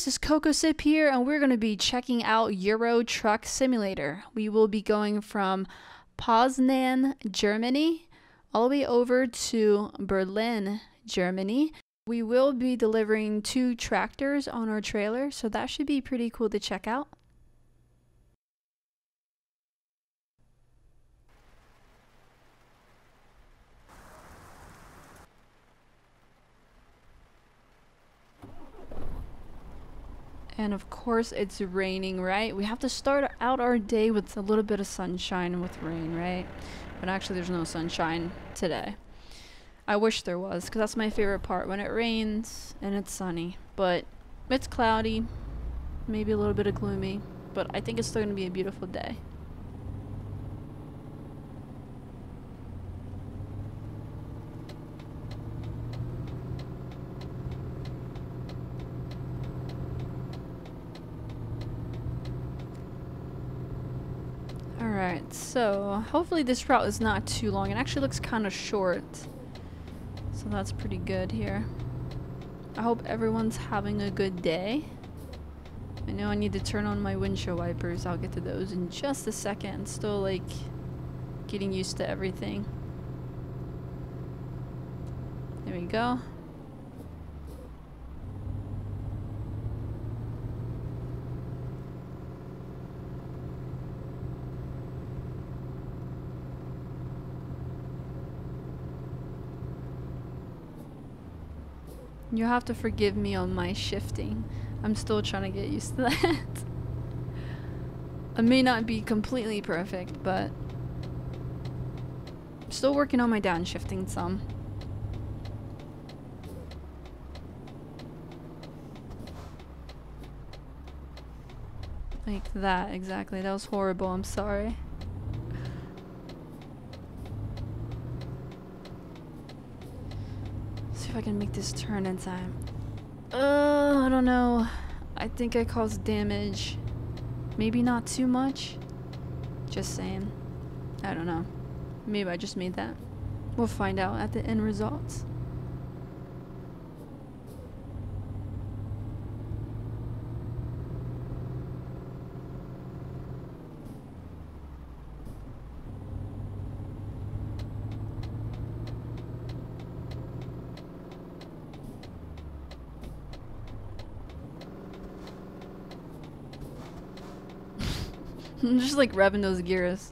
this is Cocoa Sip here, and we're going to be checking out Euro Truck Simulator. We will be going from Poznan, Germany, all the way over to Berlin, Germany. We will be delivering two tractors on our trailer, so that should be pretty cool to check out. And of course it's raining, right? We have to start out our day with a little bit of sunshine with rain, right? But actually there's no sunshine today. I wish there was, because that's my favorite part, when it rains and it's sunny. But it's cloudy, maybe a little bit of gloomy, but I think it's still going to be a beautiful day. Alright, so hopefully this route is not too long. It actually looks kind of short. So that's pretty good here. I hope everyone's having a good day. I know I need to turn on my windshield wipers. I'll get to those in just a second. Still like getting used to everything. There we go. You have to forgive me on my shifting. I'm still trying to get used to that. I may not be completely perfect, but I'm still working on my downshifting some. Like that, exactly. That was horrible. I'm sorry. if I can make this turn in time. Uh, I don't know. I think I caused damage. Maybe not too much. Just saying. I don't know. Maybe I just made that. We'll find out at the end results. Just like revving those gears.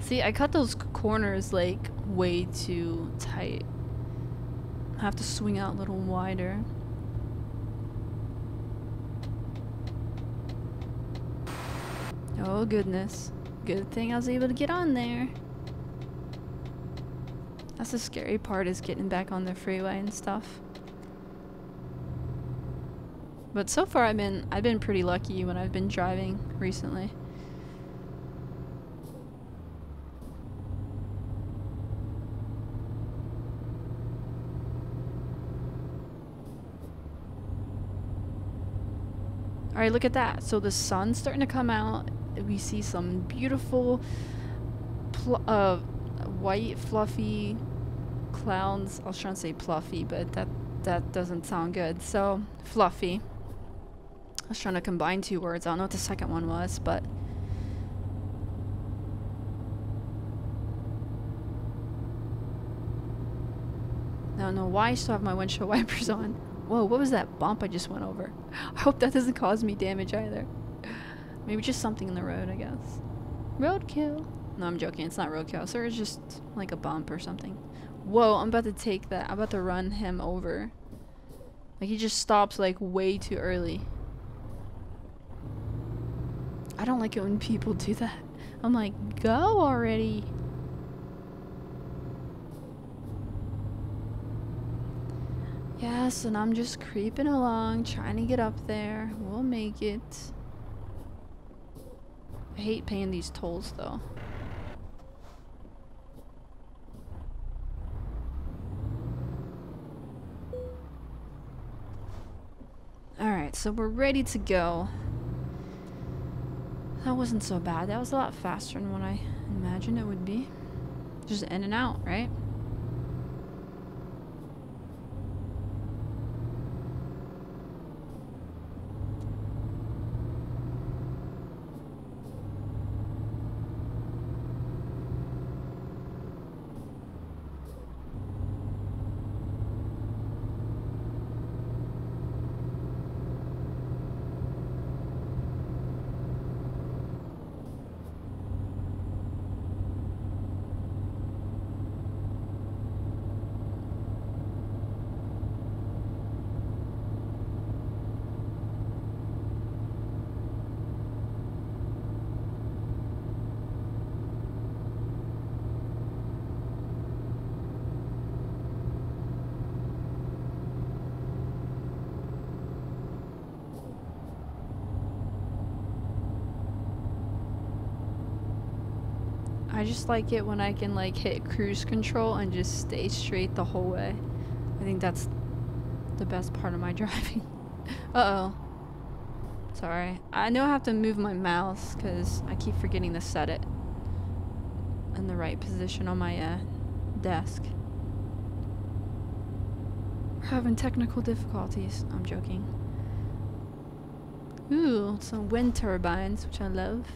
See, I cut those corners like way too tight. I have to swing out a little wider. Oh goodness. Good thing I was able to get on there. That's the scary part is getting back on the freeway and stuff. But so far I've been I've been pretty lucky when I've been driving recently. Alright, look at that. So the sun's starting to come out. We see some beautiful uh, white fluffy clouds. I was trying to say fluffy, but that, that doesn't sound good. So, fluffy. I was trying to combine two words. I don't know what the second one was, but... I don't know why I still have my windshield wipers on. Whoa, what was that bump I just went over? I hope that doesn't cause me damage either. Maybe just something in the road, I guess. Roadkill. No, I'm joking. It's not roadkill. So it's just like a bump or something. Whoa, I'm about to take that. I'm about to run him over. Like he just stops like way too early. I don't like it when people do that. I'm like, go already. Yes, and I'm just creeping along, trying to get up there. We'll make it. I hate paying these tolls, though. Alright, so we're ready to go. That wasn't so bad. That was a lot faster than what I imagined it would be. Just in and out, right? I just like it when I can like hit cruise control and just stay straight the whole way. I think that's the best part of my driving. Uh-oh. Sorry. I know I have to move my mouse because I keep forgetting to set it in the right position on my uh, desk. We're having technical difficulties. I'm joking. Ooh, some wind turbines, which I love.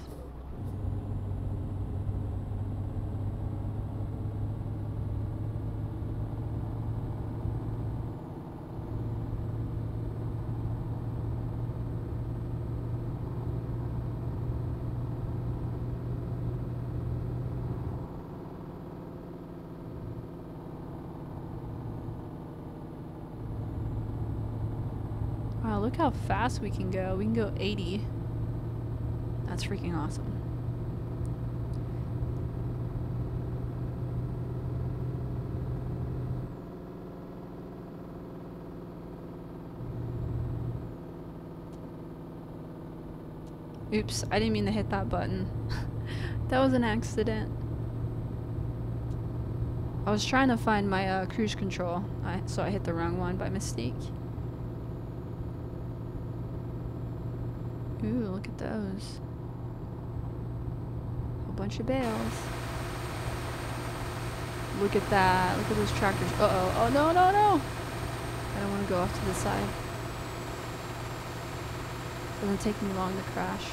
Wow, look how fast we can go. We can go 80. That's freaking awesome. Oops, I didn't mean to hit that button. that was an accident. I was trying to find my uh, cruise control, I, so I hit the wrong one by mistake. Ooh, look at those. A whole bunch of bales. Look at that. Look at those tractors. Uh-oh. Oh, no, no, no! I don't want to go off to the side. Doesn't take me long to crash.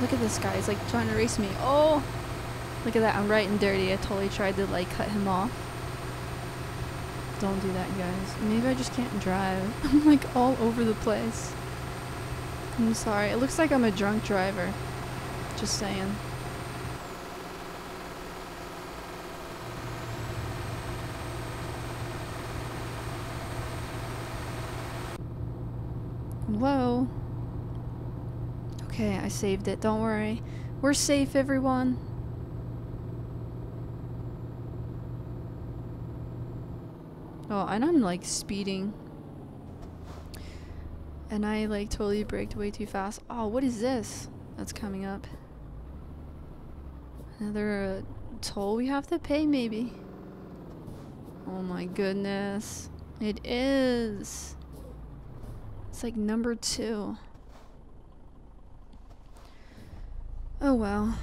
Look at this guy. He's like trying to race me. Oh! Look at that. I'm right and dirty. I totally tried to like cut him off. Don't do that, guys. Maybe I just can't drive. I'm like all over the place. I'm sorry. It looks like I'm a drunk driver. Just saying. Whoa. Okay, I saved it. Don't worry. We're safe, everyone. Oh, and I'm like speeding. And I like totally braked way too fast. Oh, what is this that's coming up? Another uh, toll we have to pay, maybe. Oh my goodness. It is. It's like number two. Oh well.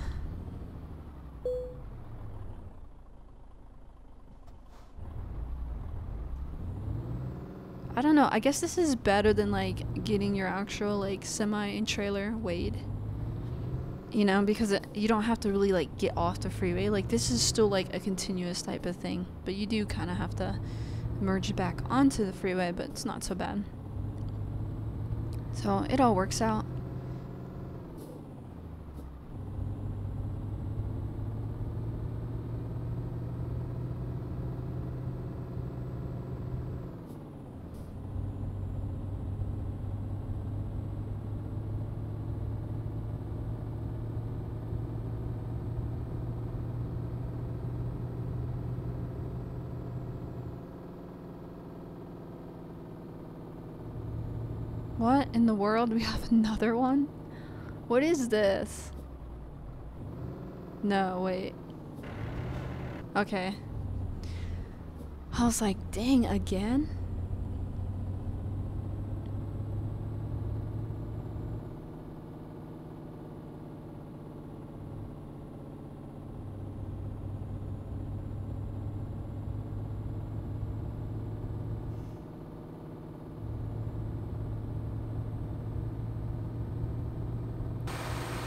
I don't know. I guess this is better than like getting your actual like semi and trailer weighed. You know, because it, you don't have to really like get off the freeway. Like this is still like a continuous type of thing, but you do kind of have to merge back onto the freeway, but it's not so bad. So it all works out. What in the world? We have another one? What is this? No, wait. Okay. I was like, dang, again?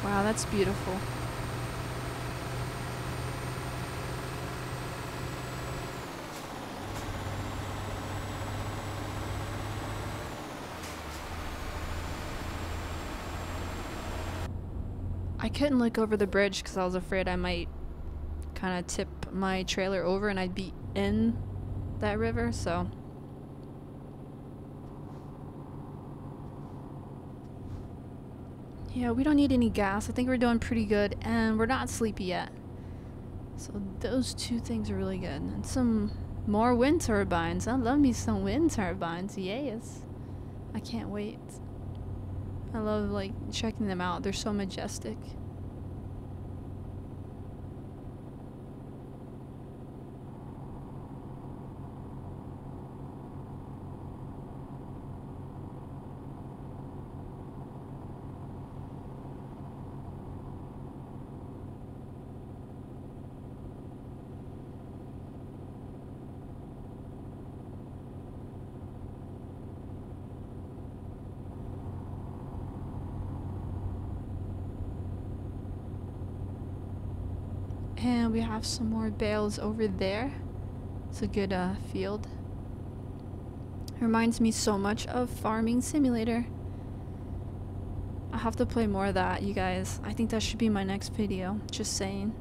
Wow, that's beautiful. I couldn't look over the bridge because I was afraid I might kind of tip my trailer over and I'd be in that river, so Yeah, we don't need any gas. I think we're doing pretty good, and we're not sleepy yet. So those two things are really good. And some more wind turbines. I love me some wind turbines. Yes. I can't wait. I love like checking them out. They're so majestic. And we have some more bales over there. It's a good uh, field. Reminds me so much of Farming Simulator. I'll have to play more of that, you guys. I think that should be my next video. Just saying.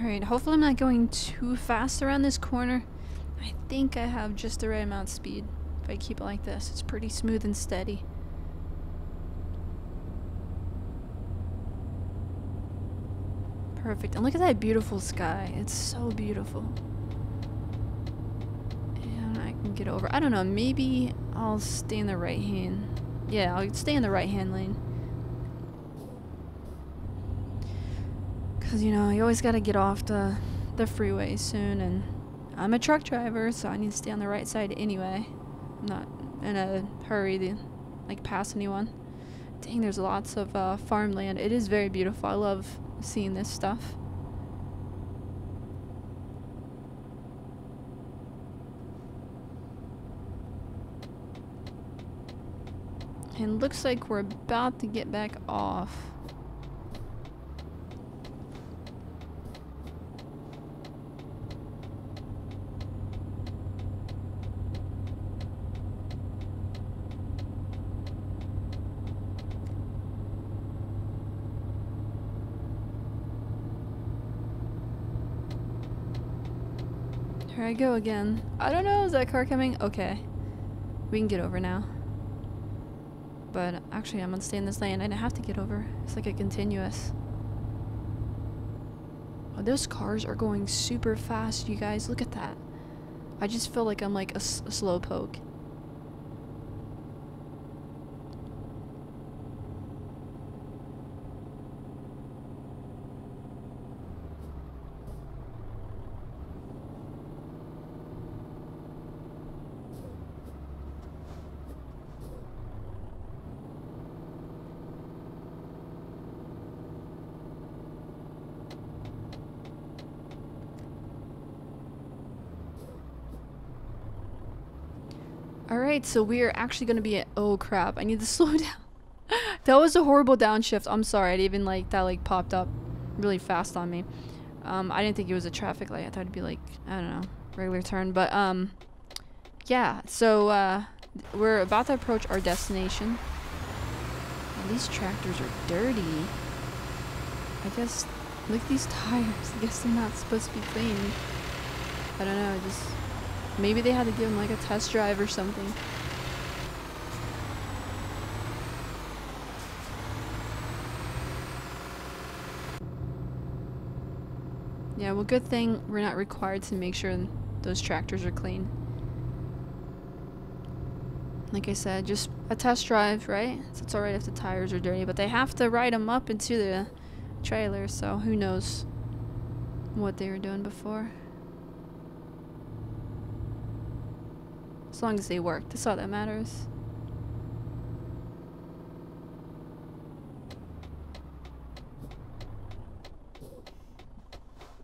Alright, hopefully I'm not going too fast around this corner. I think I have just the right amount of speed. If I keep it like this, it's pretty smooth and steady. Perfect. And look at that beautiful sky. It's so beautiful. And I can get over. I don't know, maybe I'll stay in the right hand. Yeah, I'll stay in the right hand lane. Because, you know, you always got to get off the, the freeway soon, and I'm a truck driver, so I need to stay on the right side anyway. I'm not in a hurry to, like, pass anyone. Dang, there's lots of uh, farmland. It is very beautiful. I love seeing this stuff. And looks like we're about to get back off. Here I go again. I don't know, is that car coming? Okay. We can get over now. But actually, I'm gonna stay in this lane. I didn't have to get over. It's like a continuous. Oh, those cars are going super fast, you guys. Look at that. I just feel like I'm like a, a slow Alright, so we are actually going to be oh crap, I need to slow down. that was a horrible downshift. I'm sorry, I didn't even like, that like popped up really fast on me. Um, I didn't think it was a traffic light. I thought it'd be like, I don't know, regular turn. But, um, yeah, so, uh, we're about to approach our destination. And these tractors are dirty. I guess, look at these tires. I guess they're not supposed to be clean. I don't know, I just Maybe they had to give him like a test drive or something. Yeah, well good thing we're not required to make sure those tractors are clean. Like I said, just a test drive, right? So it's alright if the tires are dirty, but they have to ride them up into the trailer, so who knows what they were doing before. As long as they work, that's all that matters.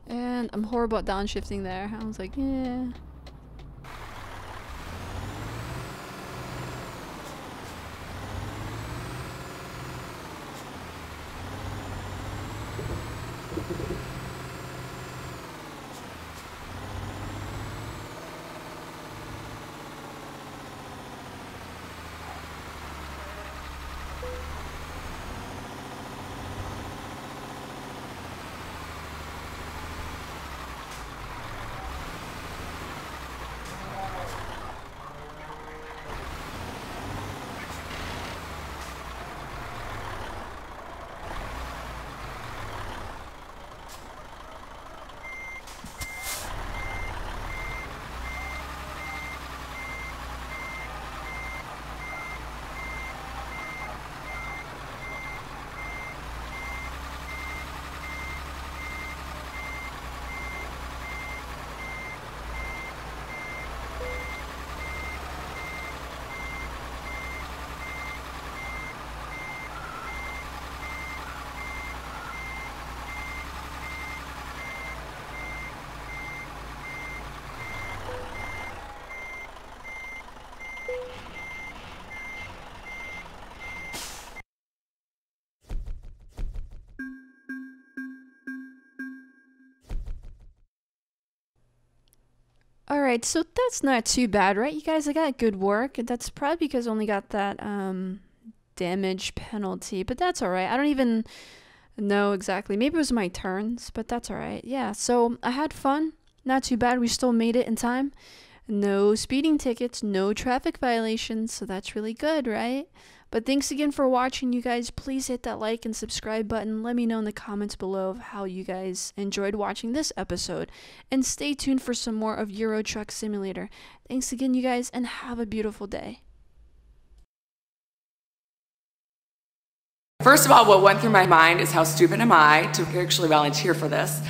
And I'm horrible at downshifting there. I was like, yeah. Alright, so that's not too bad, right? You guys, I got good work. That's probably because I only got that um, damage penalty, but that's alright. I don't even know exactly. Maybe it was my turns, but that's alright. Yeah, so I had fun. Not too bad. We still made it in time. No speeding tickets, no traffic violations, so that's really good, right? But thanks again for watching, you guys. Please hit that like and subscribe button. Let me know in the comments below of how you guys enjoyed watching this episode. And stay tuned for some more of Euro Truck Simulator. Thanks again, you guys, and have a beautiful day. First of all, what went through my mind is how stupid am I to actually volunteer for this?